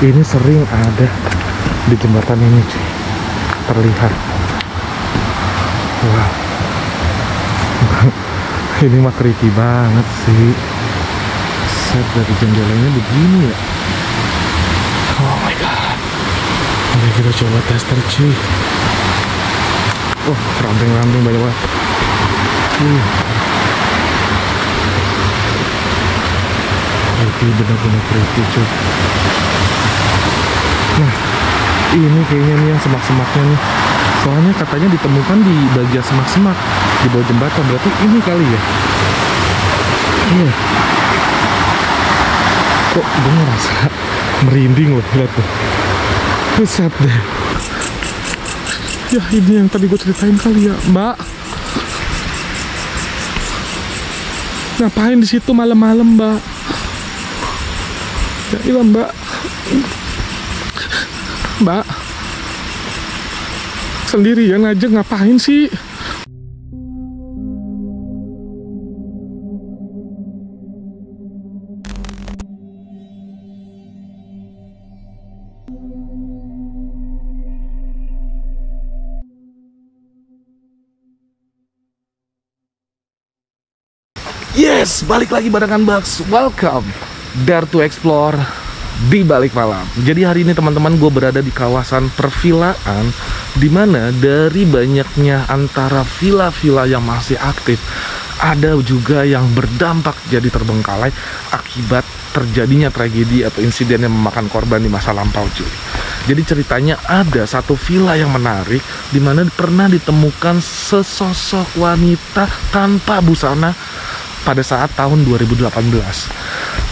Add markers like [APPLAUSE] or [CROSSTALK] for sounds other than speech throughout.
ini sering ada di jembatan ini cuy. Terlihat. Wow [LAUGHS] ini mah creepy banget sih. Set dari jendelanya begini ya. Oh my god. Oke kita coba tester cuy. Oh ramping-ramping banyak banget. Uh. Creepy bener-bener creepy cuy. Nah ini kayaknya nih yang semak-semaknya nih. Soalnya katanya ditemukan di bagian semak-semak di bawah jembatan. Berarti ini kali ya? Iya. Kok gue ngerasa merinding loh lihat tuh. Buset deh. Ya ini yang tadi gue ceritain kali ya mbak. Ngapain di situ malam-malam mbak iya mbak. Mbak. Sendirian aja ngapain sih? Yes, balik lagi barengan Bugs. Welcome, Dare to Explore di balik malam. Jadi hari ini teman-teman gue berada di kawasan pervilaan di mana dari banyaknya antara villa-villa yang masih aktif ada juga yang berdampak jadi terbengkalai akibat terjadinya tragedi atau insiden yang memakan korban di masa lampau cuy. Jadi ceritanya ada satu villa yang menarik di mana pernah ditemukan sesosok wanita tanpa busana pada saat tahun 2018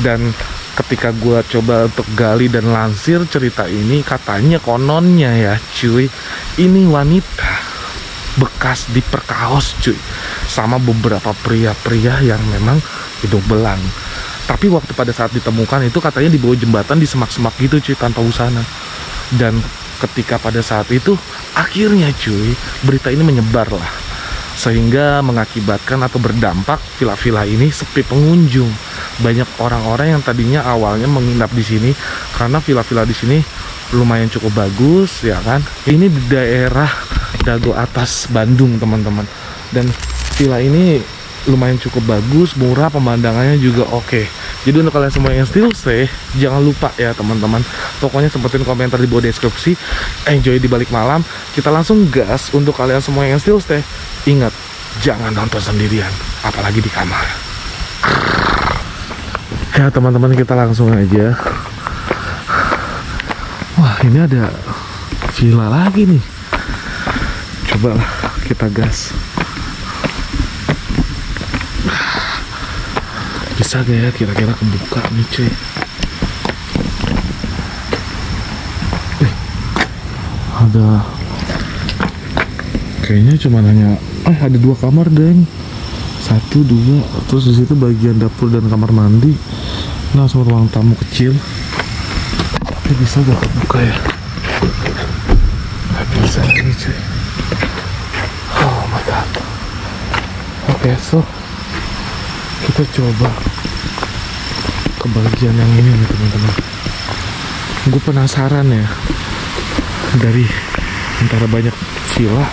dan ketika gue coba untuk gali dan lansir cerita ini katanya kononnya ya cuy ini wanita bekas diperkaos cuy sama beberapa pria-pria yang memang hidung belang. Tapi waktu pada saat ditemukan itu katanya di bawah jembatan di semak-semak gitu cuy tanpa busana. Dan ketika pada saat itu akhirnya cuy berita ini menyebar lah sehingga mengakibatkan atau berdampak villa-villa ini sepi pengunjung. Banyak orang-orang yang tadinya awalnya menginap di sini karena villa-villa di sini lumayan cukup bagus ya kan. Ini di daerah Dago Atas Bandung teman-teman. Dan villa ini lumayan cukup bagus, murah, pemandangannya juga oke. Jadi untuk kalian semua yang still stay, jangan lupa ya teman-teman. Pokoknya sempetin komentar di bawah deskripsi. Enjoy di balik malam. Kita langsung gas untuk kalian semua yang still stay. Ingat, jangan nonton sendirian, apalagi di kamar. Ya teman-teman kita langsung aja. Wah ini ada villa lagi nih. Cobalah kita gas. Bisa gak ya kira-kira kebuka nih cuy. Eh, ada. Kayaknya cuma hanya eh ada dua kamar deng satu dua terus di situ bagian dapur dan kamar mandi. Nah sama ruang tamu kecil. Tapi bisa gak buka ya? Nggak bisa ini cuy. Oh my god. Oke so kita coba ke bagian yang ini nih teman-teman gue penasaran ya dari antara banyak villa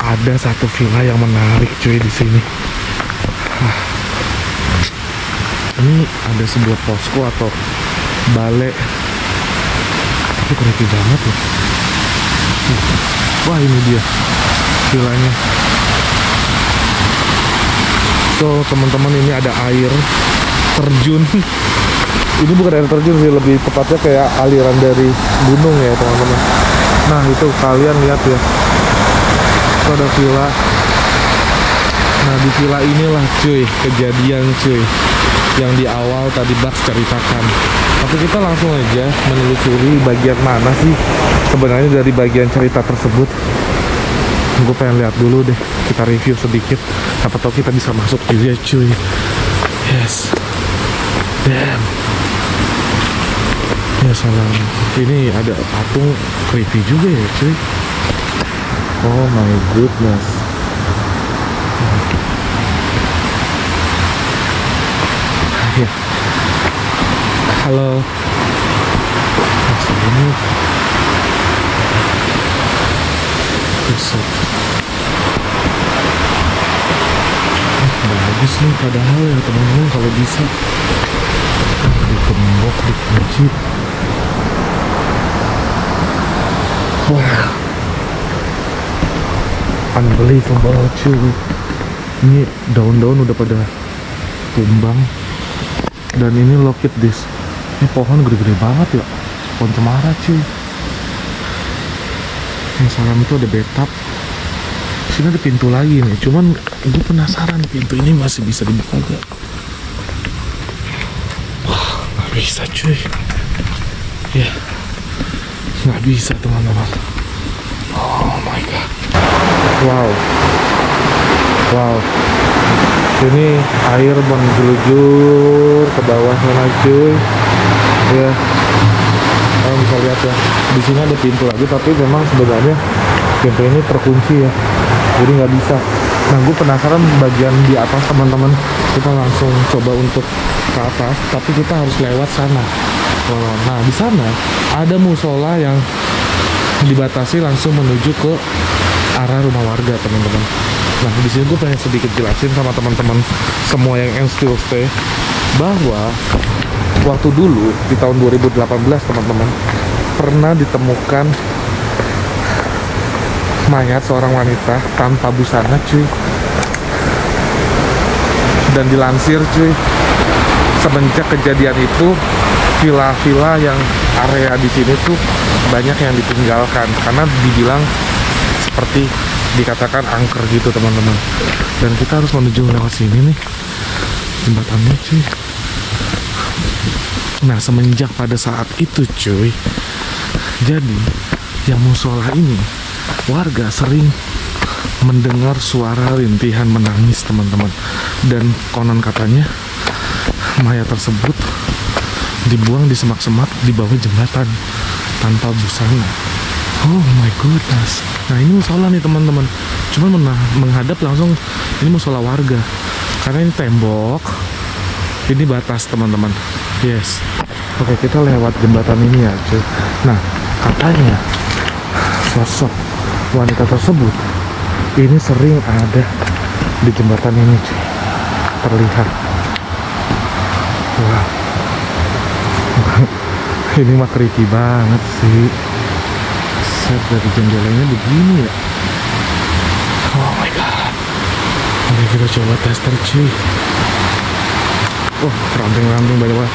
ada satu villa yang menarik cuy di sini. Ini ada sebuah posko atau balai. Itu creepy banget loh. Wah ini dia villanya. So teman-teman ini ada air terjun. [LAUGHS] ini bukan air terjun sih, lebih tepatnya kayak aliran dari gunung ya teman-teman. Nah itu kalian lihat ya. Itu ada villa. Nah di villa inilah cuy kejadian cuy yang di awal tadi Bax ceritakan. Tapi kita langsung aja menelusuri bagian mana sih sebenarnya dari bagian cerita tersebut. Gue pengen lihat dulu deh kita review sedikit. Siapa tahu kita bisa masuk. Juga cuy. Yes Damn. Ya salam. Ini ada patung creepy juga ya cuy. Oh my goodness. Ya. Halo. Masih ini. Besok. Bagus nih padahal ya teman-teman kalau bisa dikunci wah. Unbelievable cuy ini daun-daun udah pada tumbang. Dan ini look at this. Ini pohon gede-gede banget ya. Pohon cemara cuy. Masalah itu ada betap sini ada pintu lagi nih. Cuman gue penasaran pintu ini masih bisa dibuka gak bisa cuy. Ya. Nggak bisa teman-teman. Oh my god. Wow. Wow. Ini air menjelujur ke bawah sana cuy. Ya. Kalian bisa lihat ya. Di sini ada pintu lagi tapi memang sebenarnya pintu ini terkunci ya. Jadi nggak bisa nah gue penasaran bagian di atas teman-teman. Kita langsung coba untuk ke atas tapi kita harus lewat sana. Oh, nah di sana ada musola yang dibatasi langsung menuju ke arah rumah warga teman-teman. Nah di sini gue pengen sedikit jelasin sama teman-teman semua yang still stay bahwa waktu dulu di tahun 2018 teman-teman pernah ditemukan mayat seorang wanita tanpa busana cuy. Dan dilansir cuy semenjak kejadian itu villa-villa yang area di sini tuh banyak yang ditinggalkan. Karena dibilang seperti dikatakan angker gitu teman-teman. Dan kita harus menuju lewat sini nih. Jembatannya cuy. Nah semenjak pada saat itu cuy jadi yang musola ini warga sering mendengar suara rintihan menangis teman-teman. Dan konon katanya mayat tersebut dibuang di semak-semak di bawah jembatan tanpa busana. Oh my goodness. Nah ini musola nih teman-teman. Mena- menghadap langsung ini musola warga. Karena ini tembok ini batas teman-teman. Yes. Oke kita lewat jembatan ini ya cuy. Nah katanya sosok wanita tersebut ini sering ada di jembatan ini cuy terlihat. Wah. [LAUGHS] Ini mah creepy banget sih. Set dari jendelanya begini ya. Oh my god. Oke kita coba tester cuy oh ramping-ramping banyak banget.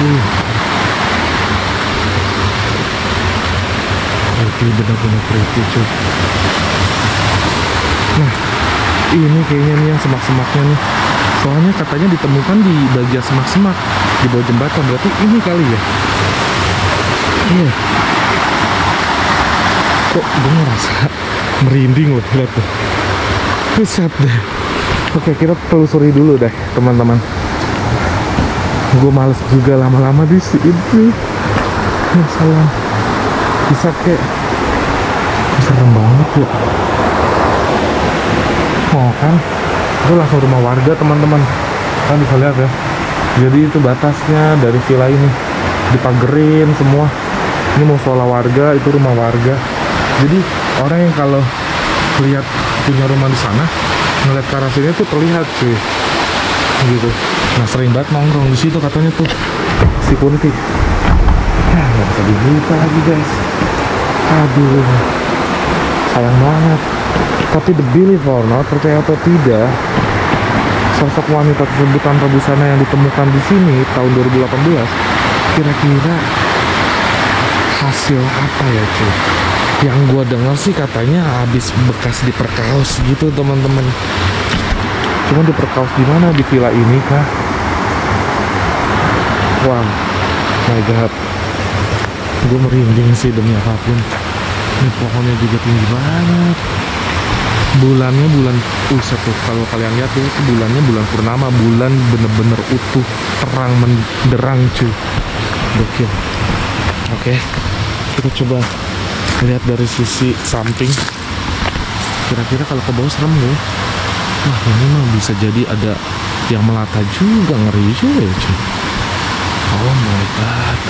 Uh. Creepy bener-bener creepy cuy nah ini kayaknya nih yang semak-semaknya nih. Soalnya katanya ditemukan di bagian semak-semak di bawah jembatan. Berarti ini kali ya? Iya. Kok gue ngerasa [LAUGHS] merinding loh lihat tuh. Buset deh. Oke kita telusuri dulu deh teman-teman. Gue males juga lama-lama di sini. Ya bisa kayak serem banget ya. Oh kan? Itu langsung rumah warga teman-teman. Kan bisa lihat ya. Jadi itu batasnya dari villa ini. Dipagerin semua. Ini musola warga itu rumah warga. Jadi orang yang kalau lihat punya rumah di sana ngeliat ke arah sini tuh terlihat cuy gitu. Nah sering banget nongkrong di situ katanya tuh. Si Kunti. Ya nggak bisa dibuka lagi guys. Aduh sayang banget. Tapi the believe or not percaya atau tidak sosok wanita tersebut tanpa busana yang ditemukan di sini tahun 2018 kira-kira hasil apa ya cuy? Yang gua dengar sih katanya habis bekas diperkaos gitu teman-teman. Cuma diperkaos di mana? Di villa ini kah? Wow. My god. Gue merinding sih demi apa pun ini pohonnya juga tinggi banget. Bulannya bulan pusat tuh kalau kalian lihat tuh itu bulannya bulan purnama. Bulan bener-bener utuh terang menderang cuy. Gokil. Oke kita coba lihat dari sisi samping. Kira-kira kalau ke bawah serem nih. Wah ini mah bisa jadi ada yang melata juga ngeri juga ya cuy. Oh my god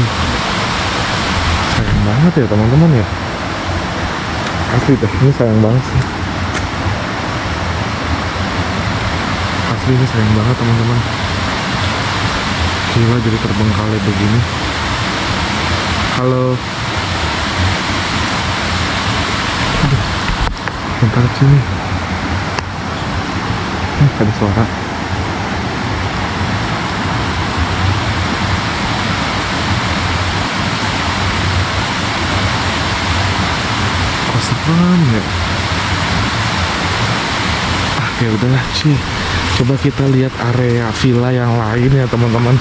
aduh banget ya teman-teman ya. Asli deh ini sayang banget sih. Asli ini sayang banget teman-teman. Gila jadi terbengkalai begini. Halo. Aduh, bentar sini. Eh, ada suara serem ya ah ya udahlah sih coba kita lihat area villa yang lain ya teman-teman.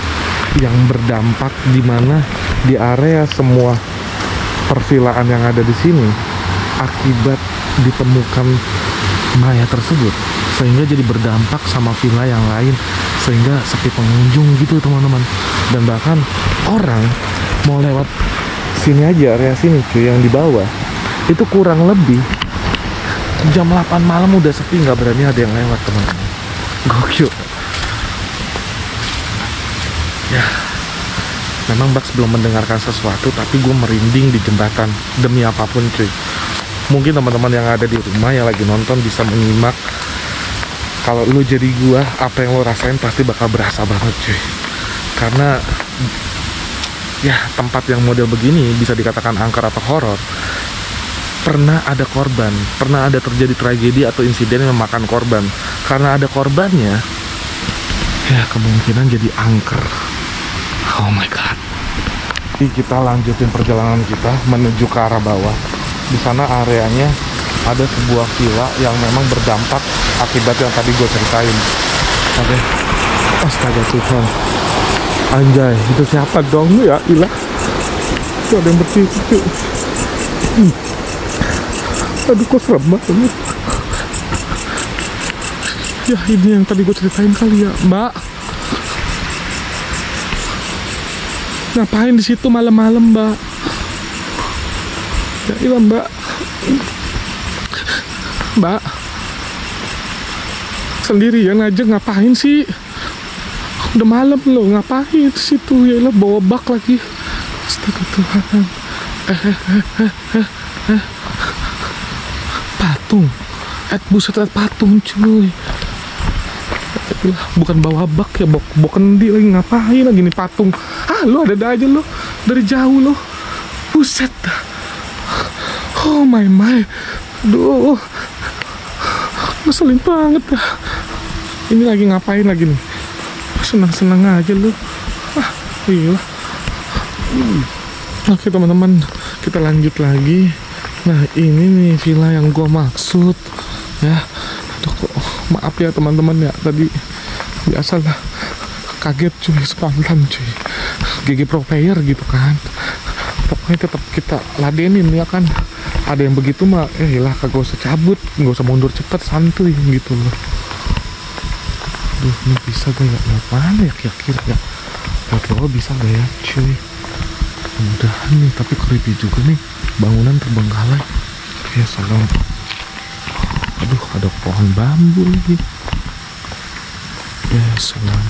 Yang berdampak di mana? Di area semua pervilaan yang ada di sini akibat ditemukan mayat tersebut. Sehingga jadi berdampak sama villa yang lain. Sehingga sepi pengunjung gitu teman-teman. Dan bahkan orang mau lewat sini aja area sini cuy yang di bawah itu kurang lebih jam 8 malam udah sepi nggak berani ada yang lewat teman-teman. Gokil. Ya memang Bax belum mendengarkan sesuatu tapi gue merinding di jembatan. Demi apa pun cuy. Mungkin teman-teman yang ada di rumah yang lagi nonton bisa menyimak. Kalau lu jadi gua apa yang lo rasain pasti bakal berasa banget cuy. Karena ya tempat yang model begini bisa dikatakan angker atau horor pernah ada korban pernah ada terjadi tragedi atau insiden yang memakan korban. Karena ada korbannya ya kemungkinan jadi angker. Oh my god. Jadi kita lanjutin perjalanan kita menuju ke arah bawah. Di sana areanya ada sebuah villa yang memang berdampak akibat yang tadi gue ceritain. Oke. Astaga Tuhan. Anjay itu siapa dong? Ya ilah. Itu ada yang bertitik hmm. Aduh kok serem banget ya ini yang tadi gue ceritain kali ya mbak. Ngapain di situ malam-malam mbak? Ya ilah mbak. Mbak. Sendirian aja ngapain sih? Udah malam lo ngapain di situ? Ya ilah bawa bak lagi. Astaga Tuhan eh, eh, eh, eh, eh, eh. Patung. Eh buset eh, patung cuy. Bukan bawa bak ya bok bok kendi lagi. Ngapain lagi nih patung? Ah lo ada aja lo dari jauh lo buset Oh my my. Aduh Ngeselin banget dah. Ini lagi ngapain lagi nih? Senang-senang aja lu. Ah gila Hmm. Oke teman-teman. Kita lanjut lagi Nah ini nih villa yang gua maksud Ya. Aduh kok Maaf ya teman-teman ya. Tadi Biasalah Kaget cuy Spontan cuy. GG pro player gitu kan. Pokoknya tetap kita ladenin ya kan. Ada yang begitu mah eh lah kagak usah cabut. Nggak usah mundur cepet santuy gitu loh. Duh ini bisa gak ya? Mana ya kira-kira ya? Bawah bisa gak ya cuy mudahan nih tapi creepy juga nih. Bangunan terbengkalai. Ya salam. Aduh ada pohon bambu lagi. Ya salam.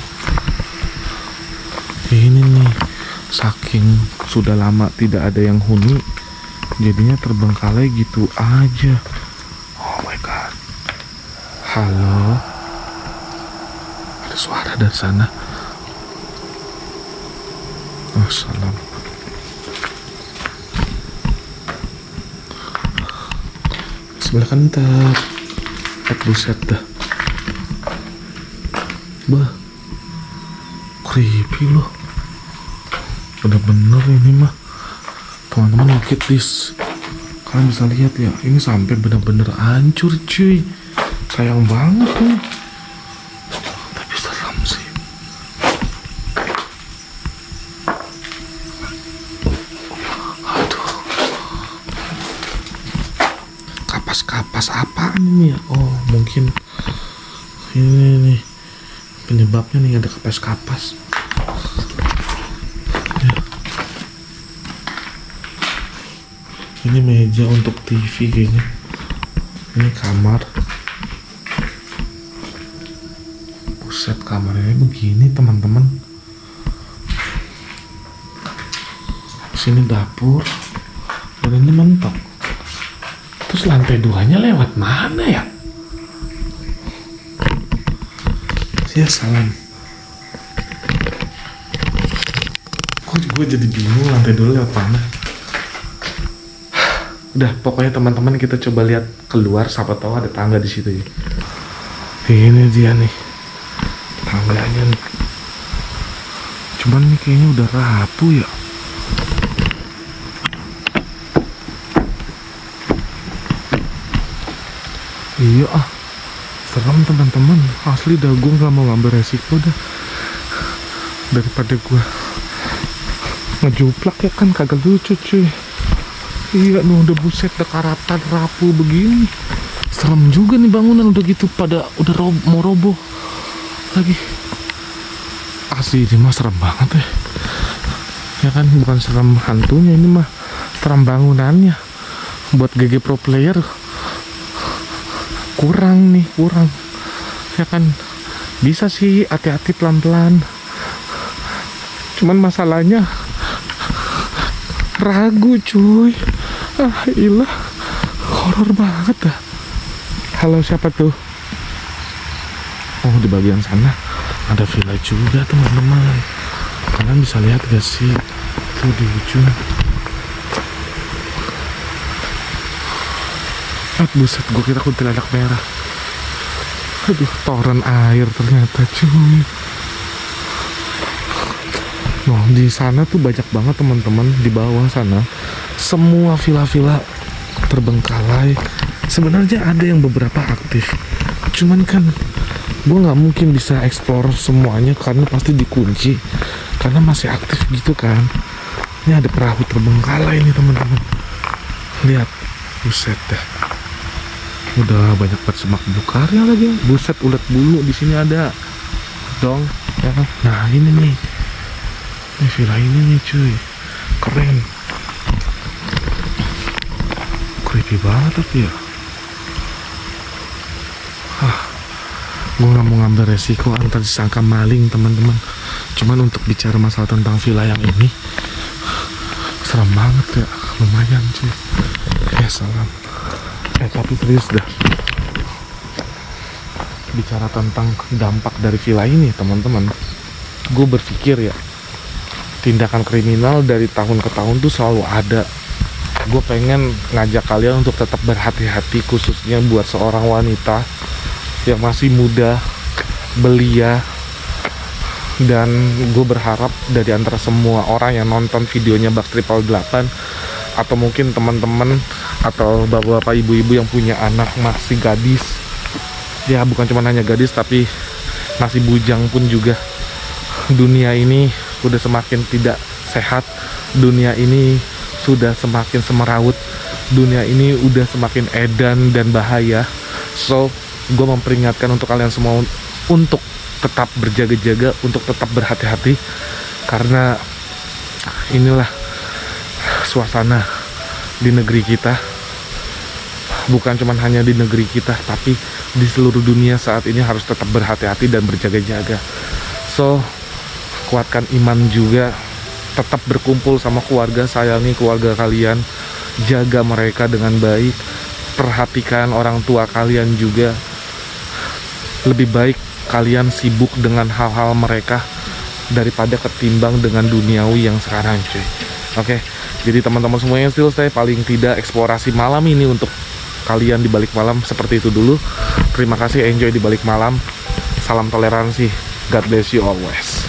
Ini nih saking sudah lama tidak ada yang huni jadinya terbengkalai gitu aja. Oh my god. Halo? Ada suara dari sana. Oh sebelah ntar eh buset dah. Bah creepy loh. Bener-bener ini mah. Teman-teman look at this kalian bisa lihat ya ini sampai bener-bener hancur cuy. Sayang banget nih ini ya oh mungkin ini nih penyebabnya nih ada kapas-kapas. Ini meja untuk TV kayaknya. Ini kamar. Buset kamarnya begini teman-teman. Sini dapur. Dan ini mentok terus lantai duanya lewat mana ya? Ya salam. Kok gue jadi bingung lantai dua lewat mana? Udah pokoknya teman-teman kita coba lihat keluar siapa tahu ada tangga di situ ya. Ini dia nih tangganya nih. Cuman nih kayaknya udah rapuh ya iya ah. Serem teman-teman. Asli dah gue gak mau ngambil resiko dah. Daripada gue ngejuplak ya kan? Kagak lucu cuy. Iya nih udah buset udah karatan rapuh begini. Serem juga nih bangunan udah gitu pada udah rob, mau roboh lagi. Asli ini mah serem banget ya ya kan? Bukan serem hantunya ini mah serem bangunannya. Buat GG pro player kurang nih kurang. Ya kan bisa sih hati-hati pelan-pelan. Cuman masalahnya ragu cuy. Ah ilah horor banget dah. Halo siapa tuh? Oh di bagian sana ada villa juga teman-teman. Kalian bisa lihat gak sih? Tuh di ujung Ah, buset, gue kira kuntilanak merah. Aduh, toren air ternyata cuy. Nah, di sana tuh banyak banget teman-teman di bawah sana. Semua villa-villa terbengkalai. Sebenarnya ada yang beberapa aktif. Cuman kan gue nggak mungkin bisa explore semuanya karena pasti dikunci. Karena masih aktif gitu kan. Ini ada perahu terbengkalai nih teman-teman. Lihat, buset dah udah banyak banget semak bukarnya lagi. Buset ulet bulu di sini ada. Dong. Ya kan nah ini nih. Ini villa ini nih cuy. Keren. Creepy banget tapi ya. Ah gue nggak mau ngambil resiko antar disangka maling teman-teman. Cuman untuk bicara masalah tentang villa yang ini serem banget ya. Lumayan cuy. Ya salam eh tapi serius dah. Bicara tentang dampak dari villa ini teman-teman gue berpikir ya tindakan kriminal dari tahun ke tahun tuh selalu ada. Gue pengen ngajak kalian untuk tetap berhati-hati khususnya buat seorang wanita yang masih muda belia dan gue berharap dari antara semua orang yang nonton videonya Bak Triple 8 atau mungkin teman-teman atau bapak-bapak ibu-ibu yang punya anak masih gadis. Ya bukan cuma hanya gadis tapi masih bujang pun juga. Dunia ini udah semakin tidak sehat. Dunia ini sudah semakin semerawut dunia ini udah semakin edan dan bahaya. So gue memperingatkan untuk kalian semua untuk tetap berjaga-jaga untuk tetap berhati-hati. Karena inilah suasana di negeri kita bukan cuma hanya di negeri kita tapi di seluruh dunia saat ini harus tetap berhati-hati dan berjaga-jaga. So kuatkan iman juga. Tetap berkumpul sama keluarga sayangi keluarga kalian. Jaga mereka dengan baik. Perhatikan orang tua kalian juga. Lebih baik kalian sibuk dengan hal-hal mereka daripada ketimbang dengan duniawi yang sekarang cuy. Oke okay? jadi teman-teman semuanya still stay paling tidak eksplorasi malam ini untuk kalian di balik malam seperti itu dulu. Terima kasih enjoy di balik malam. Salam toleransi. God bless you always